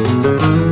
you